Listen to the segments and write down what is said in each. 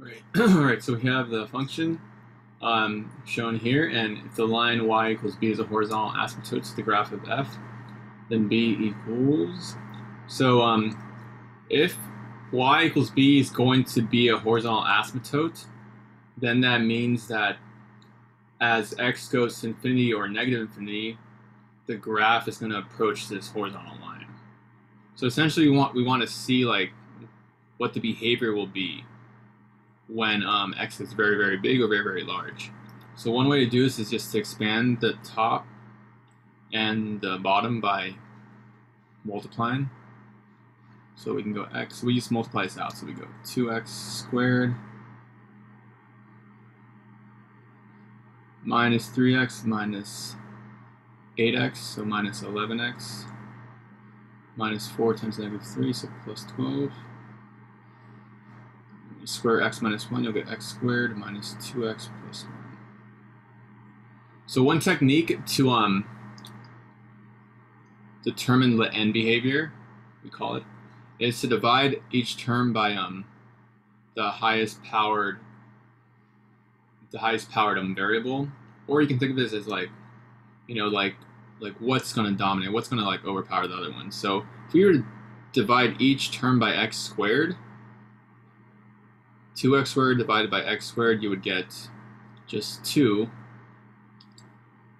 Right. All right, So we have the function um, shown here, and if the line y equals b is a horizontal asymptote to the graph of f, then b equals. So um, if y equals b is going to be a horizontal asymptote, then that means that as x goes to infinity or negative infinity, the graph is going to approach this horizontal line. So essentially, we want we want to see like what the behavior will be when um, x is very very big or very very large. So one way to do this is just to expand the top and the bottom by multiplying. So we can go x, we just multiply this out. So we go 2x squared minus 3x minus 8x, so minus 11x, minus 4 times negative 3, so plus 12. You square x minus 1, you'll get x squared minus 2x plus 1. So one technique to um, determine the end behavior, we call it, is to divide each term by um, the highest powered the highest powered um, variable, or you can think of this as like, you know, like like what's going to dominate, what's going to like overpower the other one. So if we were to divide each term by x squared, 2x squared divided by x squared, you would get just 2.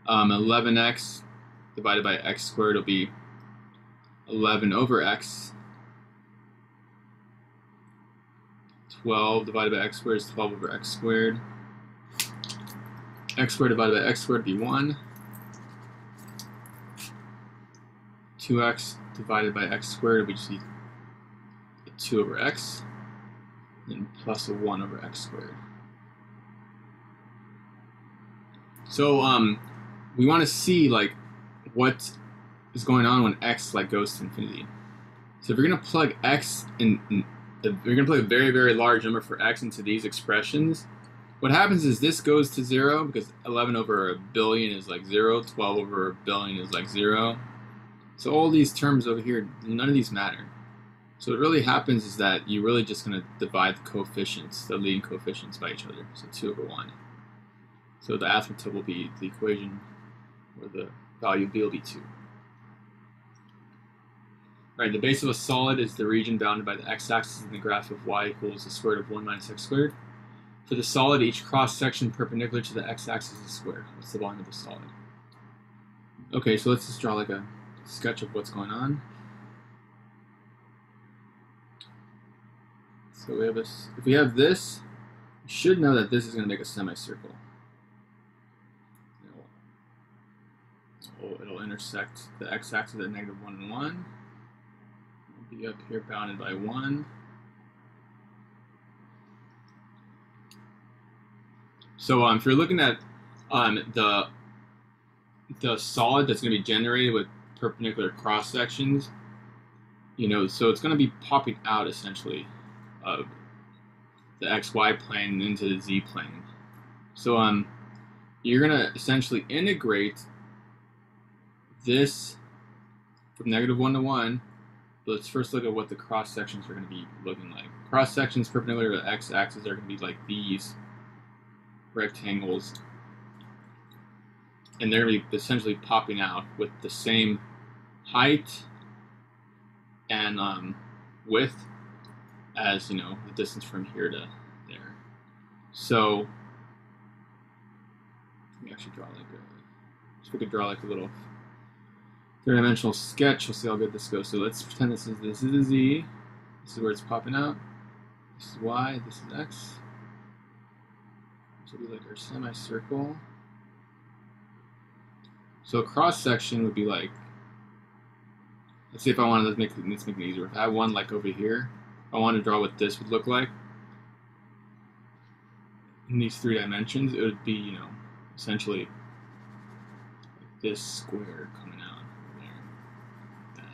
Um, 11x divided by x squared will be 11 over x. 12 divided by x squared is 12 over x squared. x squared divided by x squared would be 1. 2x divided by x squared, just need 2 over x, plus a 1 over x squared. So um, we want to see like what is going on when x like goes to infinity. So if you're going to plug x in, in if you're going to plug a very very large number for x into these expressions, what happens is this goes to 0 because 11 over a billion is like 0, 12 over a billion is like 0. So all these terms over here, none of these matter. So what really happens is that you're really just going to divide the coefficients, the leading coefficients by each other. So 2 over 1. So the asymptote will be the equation where the value b will be 2. Right, the base of a solid is the region bounded by the x-axis in the graph of y equals the square root of 1 minus x squared. For the solid, each cross-section perpendicular to the x-axis is squared. What's the volume of the solid? Okay, so let's just draw like a sketch of what's going on. So we have this, if we have this, you should know that this is going to make a semicircle. It'll, it'll intersect the x-axis at negative 1 and 1. It'll be up here bounded by 1. So um, if you're looking at um, the the solid that's going to be generated with perpendicular cross sections, you know, so it's going to be popping out essentially of the xy plane into the z plane. So um, you're going to essentially integrate this from negative 1 to 1. Let's first look at what the cross sections are going to be looking like. Cross sections perpendicular to the x axis are going to be like these rectangles. And they're going to be essentially popping out with the same height and um, width as you know the distance from here to there. So let me actually draw like a, we could draw like a little three-dimensional sketch, we'll see how good this goes. So let's pretend this is this is a z. This is where it's popping out. This is y. This is x. This will be like our semicircle. So a cross section would be like Let's see if I want to make let's make it easier. If I had one like over here, I want to draw what this would look like in these three dimensions. It would be, you know, essentially like this square coming out there.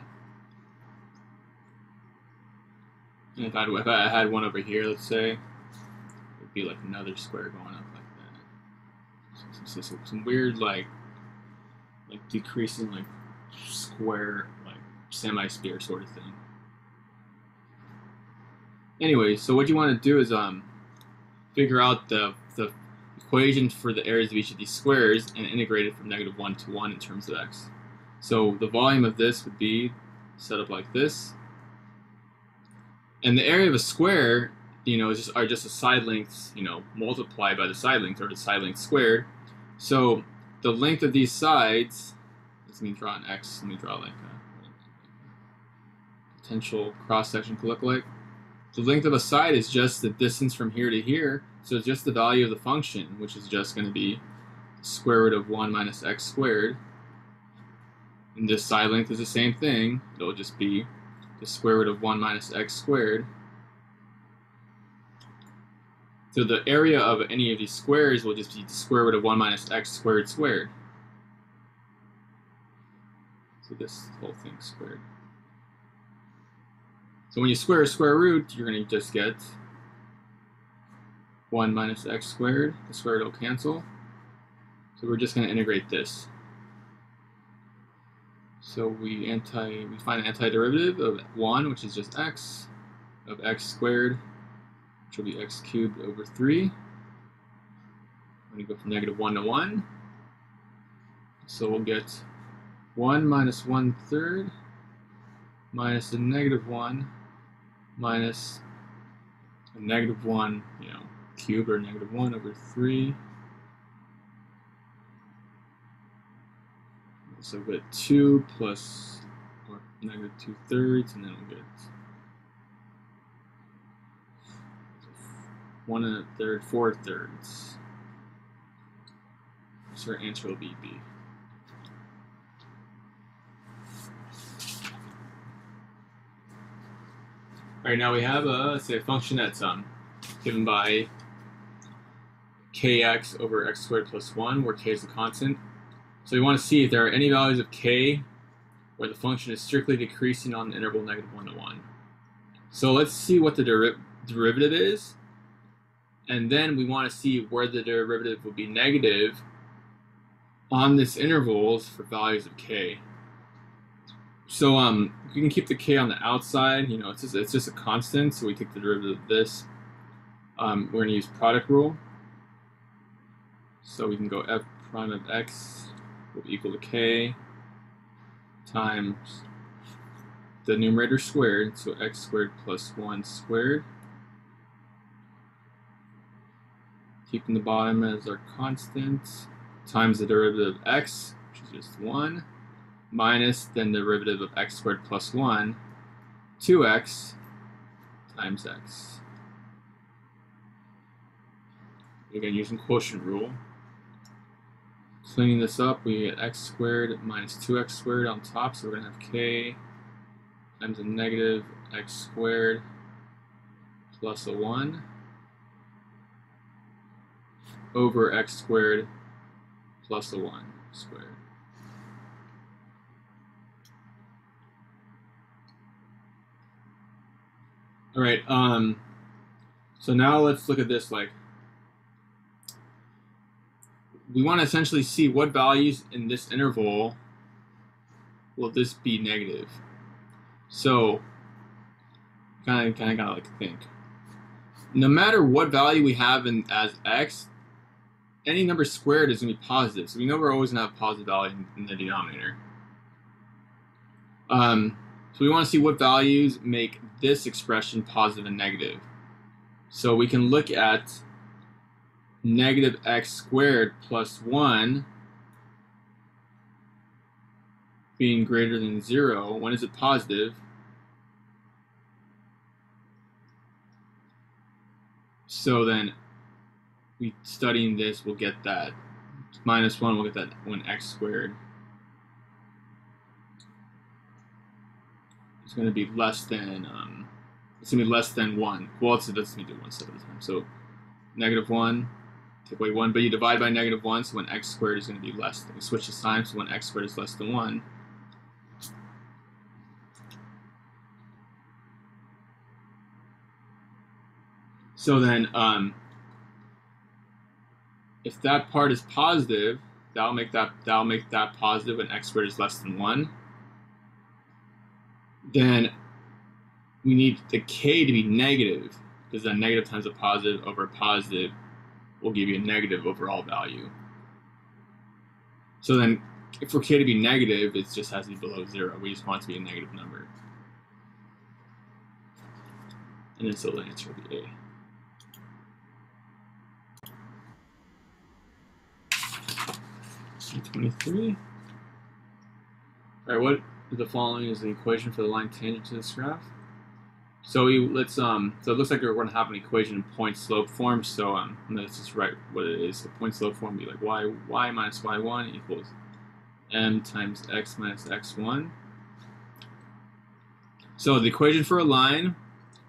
And if I, had, if I had one over here, let's say, it would be like another square going up like that. So, so, so some weird like like decreasing like square like, semi-sphere sort of thing. Anyway, so what you want to do is um, figure out the, the equation for the areas of each of these squares and integrate it from negative 1 to 1 in terms of x. So the volume of this would be set up like this. And the area of a square, you know, just, are just the side lengths, you know, multiplied by the side length or the side length squared. So the length of these sides, let me draw an x, let me draw like a potential cross section could look like. The length of a side is just the distance from here to here, so it's just the value of the function, which is just going to be square root of 1 minus x squared. And this side length is the same thing. It'll just be the square root of 1 minus x squared. So the area of any of these squares will just be the square root of 1 minus x squared squared. So this whole thing squared. So when you square a square root, you're going to just get 1 minus x squared. The square root will cancel. So we're just going to integrate this. So we anti we find an antiderivative of 1, which is just x, of x squared, which will be x cubed over 3. I'm going to go from negative 1 to 1. So we'll get 1 minus 1 third minus the negative 1 minus a negative 1, you know, cube or negative 1 over 3. So we'll get 2 plus or negative 2 thirds, and then we'll get 1 and a third, 4 thirds. So our answer will be B. All right, now we have a, say function that's um, given by kx over x squared plus 1, where k is a constant. So we want to see if there are any values of k where the function is strictly decreasing on the interval negative 1 to 1. So let's see what the deri derivative is, and then we want to see where the derivative will be negative on this interval for values of k. So um, you can keep the k on the outside. You know, it's just it's just a constant. So we take the derivative of this. Um, we're going to use product rule. So we can go f prime of x will equal to k times the numerator squared, so x squared plus 1 squared. Keeping the bottom as our constant, times the derivative of x, which is just 1 minus then the derivative of x squared plus 1, 2x times x. Again, using quotient rule. Cleaning this up, we get x squared minus 2x squared on top, so we're going to have k times a negative x squared plus a 1 over x squared plus a 1 squared. All right. Um, so now let's look at this. Like, we want to essentially see what values in this interval will this be negative. So, kind of, kind of, gotta like think. No matter what value we have in as x, any number squared is gonna be positive. So we know we're always gonna have positive value in, in the denominator. Um, so we want to see what values make this expression positive and negative. So we can look at negative x squared plus 1 being greater than 0. When is it positive? So then we studying this, we'll get that. Minus 1, we'll get that when x squared is going to be less than, um, it's going to be less than 1. Well, it's, let's me do one step at a time. So negative 1, take away 1, but you divide by negative 1, so when x squared is going to be less than, we switch the sign, so when x squared is less than 1, So then, um, if that part is positive, that'll make that that'll make that positive when x squared is less than one then we need the k to be negative. because then negative times a positive over a positive will give you a negative overall value. So then, if for k to be negative, it just has to be below zero. We just want it to be a negative number. And then so the answer will be A. Twenty-three. All right, what the following is the equation for the line tangent to this graph? So we let's um so it looks like we're going to have an equation in point slope form. So um let's just write what it is. The point slope form be like y y minus y one equals m times x minus x one. So the equation for a line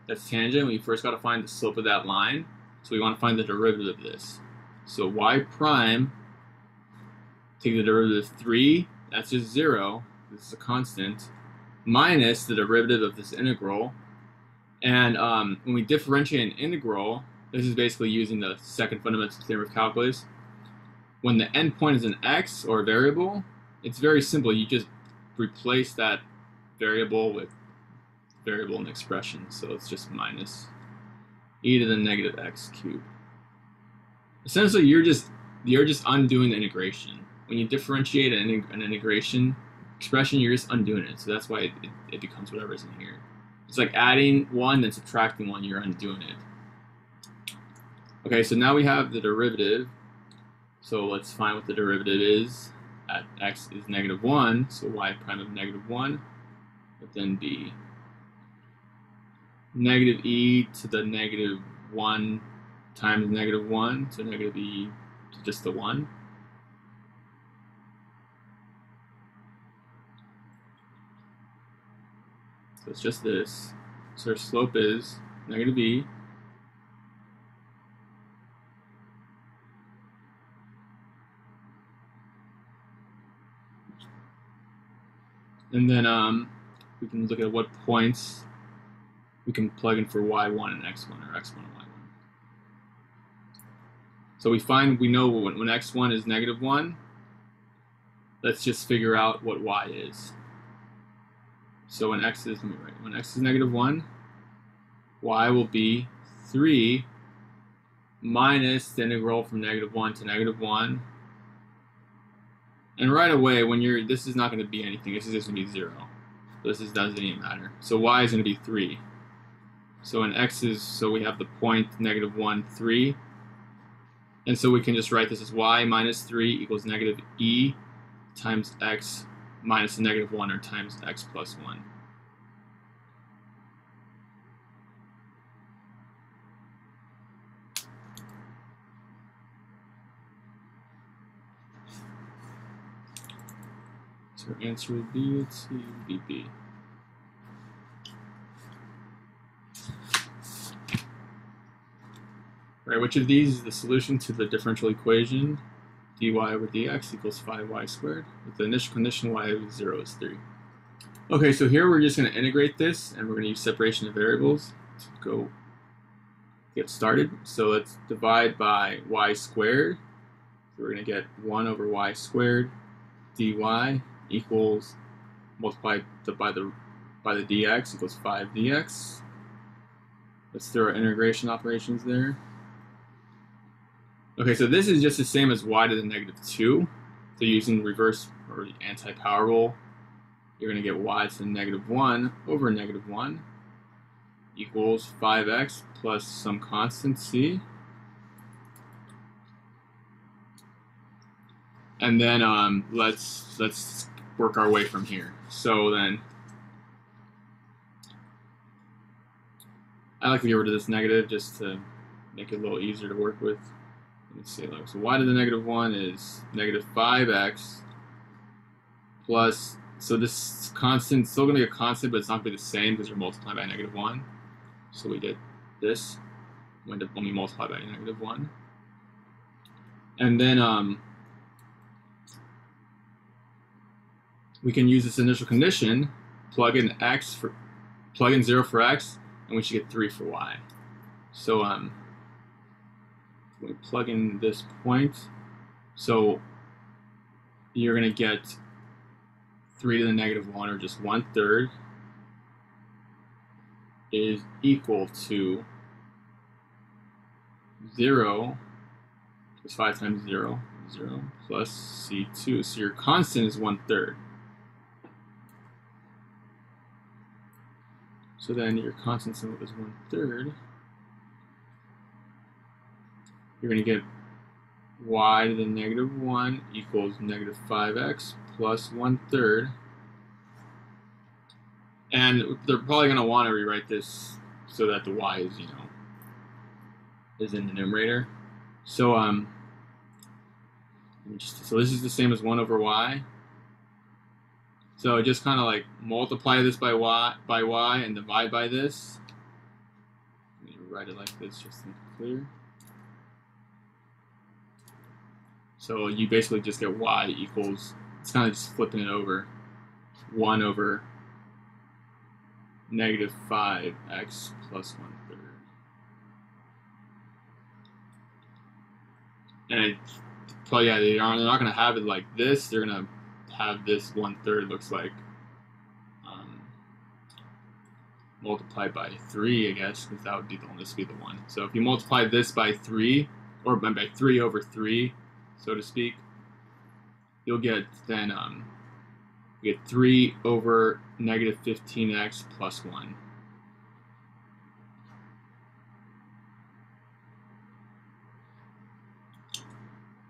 that's tangent, we first got to find the slope of that line. So we want to find the derivative of this. So y prime, take the derivative of 3, that's just 0, this is a constant, minus the derivative of this integral, and um, when we differentiate an integral, this is basically using the second fundamental theorem of calculus. When the endpoint is an x or a variable, it's very simple. You just replace that variable with variable and expression. So it's just minus e to the negative x cubed. Essentially, you're just you're just undoing the integration. When you differentiate an, an integration expression, you're just undoing it. So that's why it, it, it becomes whatever's in here. It's like adding one and subtracting one, you're undoing it. Okay, so now we have the derivative. So let's find what the derivative is. At x is negative 1, so y prime of negative 1 would then be negative e to the negative 1 times negative 1, so negative e to just the 1. So it's just this. So our slope is negative b And then um, we can look at what points we can plug in for y1 and x1 or x1 and y1. So we find, we know when, when x1 is negative 1, let's just figure out what y is. So when x is, let me write, when x is negative 1, y will be 3 minus the integral from negative 1 to negative 1. And right away, when you're, this is not going to be anything. This is just going to be 0. This is, doesn't even matter. So y is going to be 3. So when x is, so we have the point negative 1, 3. And so we can just write this as y minus 3 equals negative e times x minus a negative 1 or times x plus 1. So answer would be, let's see, VP. Right, which of these is the solution to the differential equation dy over dx equals 5y squared with the initial condition y of 0 is 3. Okay, so here we're just going to integrate this and we're going to use separation of variables to go get started. So let's divide by y squared. So we're going to get 1 over y squared dy equals multiplied by the by the dx equals 5 dx. Let's throw our integration operations there. Okay, so this is just the same as y to the negative 2. So using reverse or the anti-power rule, you're going to get y to the negative 1 over negative 1 equals 5x plus some constant c. And then um, let's let's work our way from here. So then, I like to get rid of this negative just to make it a little easier to work with. Let's see, like, so y to the negative 1 is negative 5x plus, so this constant, still going to be a constant, but it's not going to be the same because we're multiplying by negative 1. So we get this when, we multiply by negative 1. And then um, we can use this initial condition, plug in x for, plug in 0 for x, and we should get 3 for y. So um, we plug in this point. So you're going to get 3 to the negative 1, or just 1 third, is equal to 0 is 5 times 0, 0 plus C2. So your constant is 1 third. So then your constant symbol is 1 third. You're going to get y to the negative 1 equals negative 5x plus 1 third. And they're probably going to want to rewrite this so that the y is, you know, is in the numerator. So um, just, so this is the same as 1 over y. So just kind of like multiply this by y by y and divide by this. Write it like this just to be clear. So you basically just get y equals, it's kind of just flipping it over, 1 over negative 5x plus 1 third. And well, yeah, they aren't, they're not going to have it like this. They're going to have this 1 third looks like um, multiplied by 3, I guess, because that would be the, this would be the 1. So if you multiply this by 3, or by 3 over 3, so to speak, you'll get then um, you get 3 over negative 15x plus 1.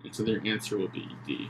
And so their answer will be D.